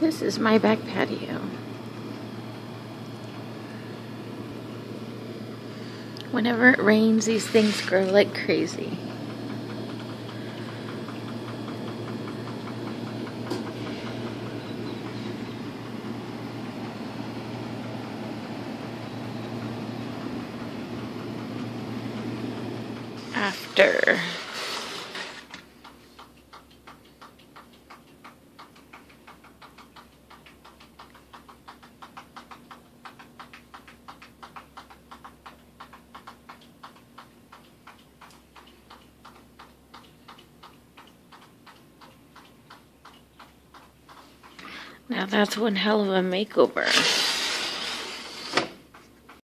This is my back patio. Whenever it rains, these things grow like crazy. After Now that's one hell of a makeover.